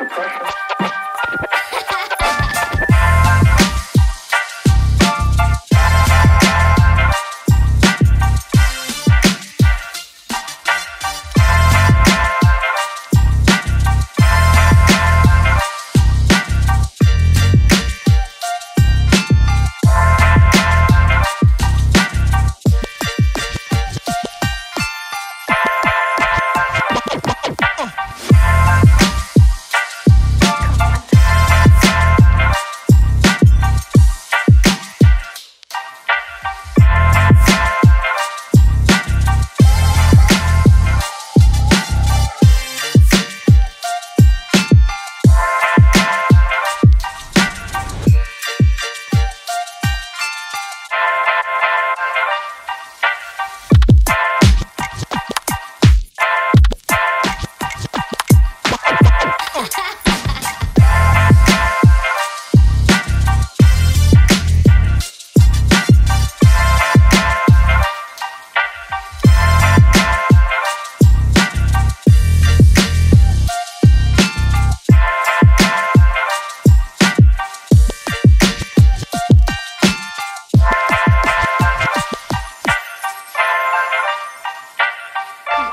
suppression.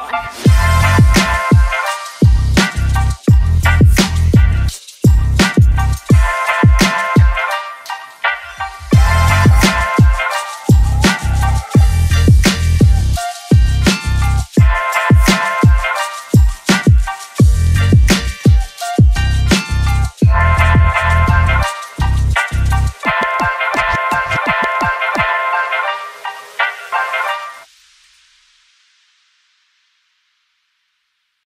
Bye.